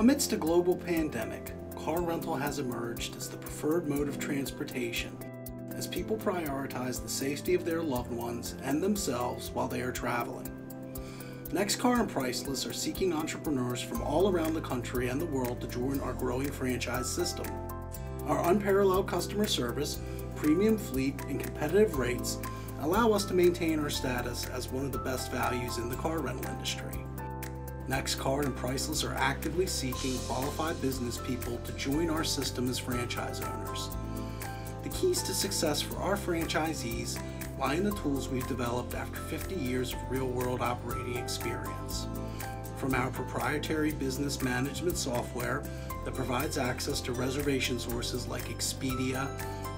Amidst a global pandemic, car rental has emerged as the preferred mode of transportation as people prioritize the safety of their loved ones and themselves while they are traveling. Nextcar and Priceless are seeking entrepreneurs from all around the country and the world to join our growing franchise system. Our unparalleled customer service, premium fleet, and competitive rates allow us to maintain our status as one of the best values in the car rental industry. Nextcar and Priceless are actively seeking qualified business people to join our system as franchise owners. The keys to success for our franchisees lie in the tools we've developed after 50 years of real world operating experience. From our proprietary business management software that provides access to reservation sources like Expedia,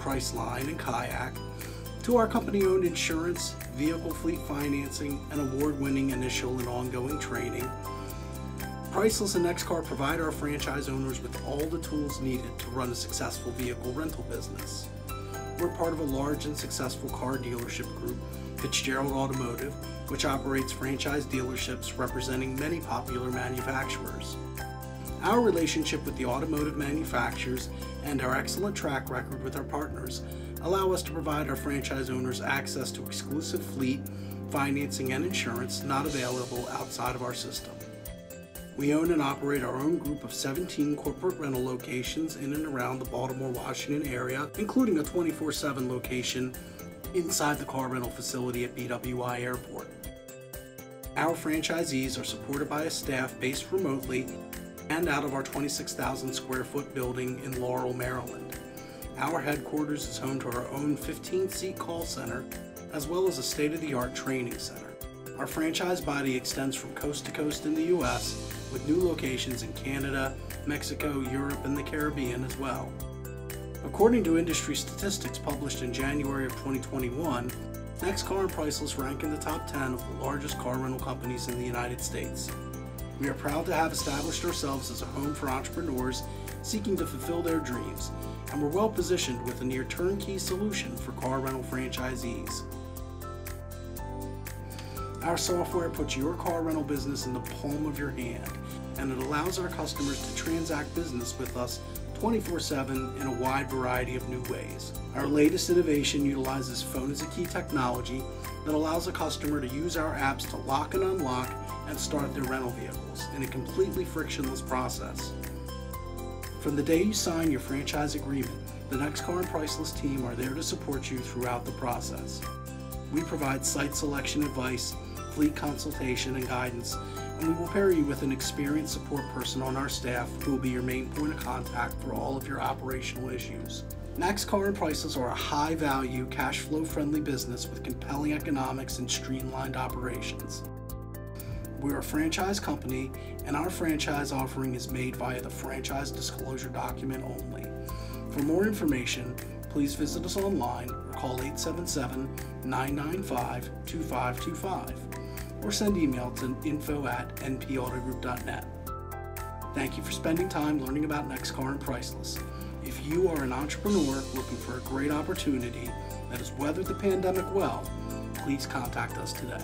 Priceline, and Kayak, to our company owned insurance, vehicle fleet financing, and award winning initial and ongoing training. Priceless and Nextcar provide our franchise owners with all the tools needed to run a successful vehicle rental business. We're part of a large and successful car dealership group, Fitzgerald Automotive, which operates franchise dealerships representing many popular manufacturers. Our relationship with the automotive manufacturers and our excellent track record with our partners allow us to provide our franchise owners access to exclusive fleet, financing, and insurance not available outside of our system. We own and operate our own group of 17 corporate rental locations in and around the Baltimore, Washington area, including a 24 7 location inside the car rental facility at BWI Airport. Our franchisees are supported by a staff based remotely and out of our 26,000 square foot building in Laurel, Maryland. Our headquarters is home to our own 15 seat call center as well as a state of the art training center. Our franchise body extends from coast to coast in the U.S with new locations in Canada, Mexico, Europe, and the Caribbean as well. According to industry statistics published in January of 2021, Nextcar and Priceless rank in the top 10 of the largest car rental companies in the United States. We are proud to have established ourselves as a home for entrepreneurs seeking to fulfill their dreams, and we're well positioned with a near turnkey solution for car rental franchisees. Our software puts your car rental business in the palm of your hand, and it allows our customers to transact business with us 24 7 in a wide variety of new ways. Our latest innovation utilizes phone as a key technology that allows a customer to use our apps to lock and unlock and start their rental vehicles in a completely frictionless process. From the day you sign your franchise agreement, the Nextcar and Priceless team are there to support you throughout the process. We provide site selection advice fleet consultation and guidance, and we will pair you with an experienced support person on our staff who will be your main point of contact for all of your operational issues. Nextcar and Prices are a high value, cash flow friendly business with compelling economics and streamlined operations. We're a franchise company, and our franchise offering is made via the franchise disclosure document only. For more information, please visit us online or call 877 995 2525 or send email to info at npautogroup.net. Thank you for spending time learning about Nextcar and Priceless. If you are an entrepreneur looking for a great opportunity that has weathered the pandemic well, please contact us today.